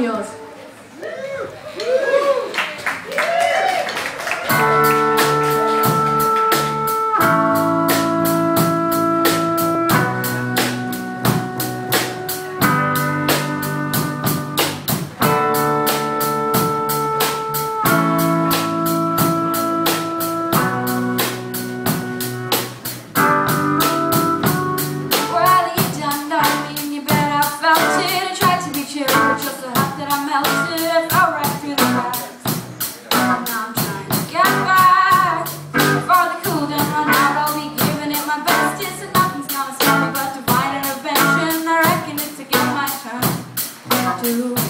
yours. Divine